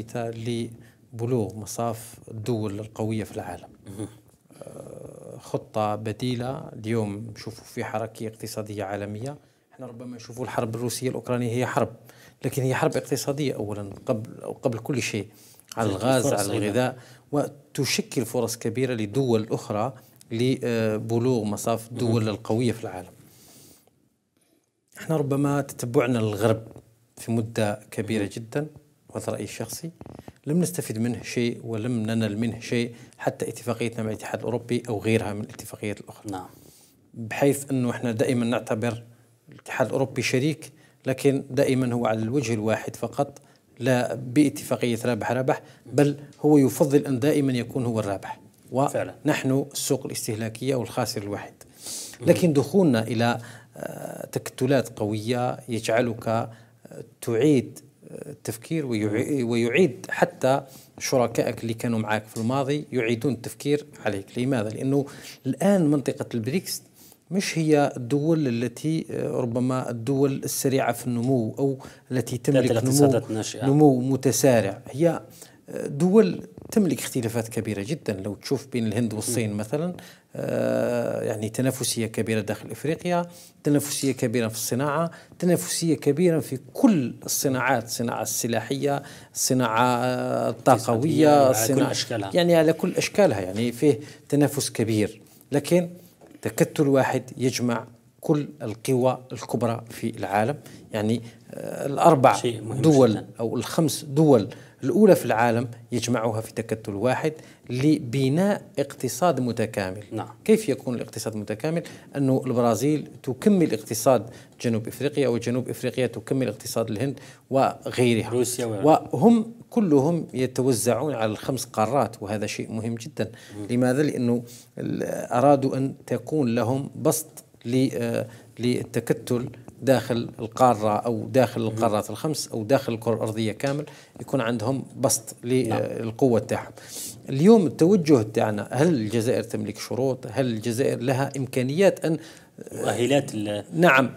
لبلوغ مصاف الدول القوية في العالم. آه، خطة بديلة. اليوم نشوفوا في حركة اقتصادية عالمية. إحنا ربما نشوفوا الحرب الروسية الأوكرانية هي حرب لكن هي حرب اقتصادية أولا قبل أو قبل كل شيء على الغاز على الغذاء وتشكل فرص كبيرة لدول أخرى لبلوغ مصاف الدول القوية في العالم. إحنا ربما تتبعنا للغرب في مدة كبيرة جدا. وهذا رأيي الشخصي. لم نستفد منه شيء ولم ننل منه شيء حتى اتفاقيتنا مع الاتحاد الأوروبي أو غيرها من الاتفاقيات الأخرى. نعم. بحيث أنه إحنا دائما نعتبر الاتحاد الأوروبي شريك لكن دائما هو على الوجه الواحد فقط لا باتفاقية رابح رابح بل هو يفضل أن دائما يكون هو الرابح. ونحن السوق الاستهلاكية والخاسر الواحد. لكن دخولنا إلى آه، تكتلات قوية يجعلك آه، تعيد التفكير ويعيد حتى شركائك اللي كانوا معك في الماضي يعيدون التفكير عليك. لماذا؟ لأنه الآن منطقة البريكس مش هي الدول التي آه، ربما الدول السريعة في النمو أو التي تملك نمو, نمو متسارع. هي دول تملك اختلافات كبيرة جدا. لو تشوف بين الهند والصين مثلا آه، يعني تنافسية كبيرة داخل إفريقيا تنافسية كبيرة في الصناعة تنافسية كبيرة في كل الصناعات الصناعة السلاحية الصناعة الطاقوية الصناعة يعني على كل أشكالها يعني فيه تنافس كبير. لكن تكتل واحد يجمع كل القوى الكبرى في العالم يعني آه، الأربع دول أو الخمس دول الأولى في العالم يجمعها في تكتل واحد لبناء اقتصاد متكامل نعم. كيف يكون الاقتصاد متكامل؟ أنه البرازيل تكمل اقتصاد جنوب إفريقيا وجنوب إفريقيا تكمل اقتصاد الهند وغيرها روسيا وهم كلهم يتوزعون على الخمس قارات وهذا شيء مهم جدا م. لماذا؟ لأنه أرادوا أن تكون لهم بسط للتكتل داخل القارة أو داخل القارات الخمس أو داخل الكرة الأرضية كامل يكون عندهم بسط للقوة تاعهم. اليوم التوجه تاعنا هل الجزائر تملك شروط؟ هل الجزائر لها إمكانيات أن مؤهلات نعم.